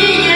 Peter.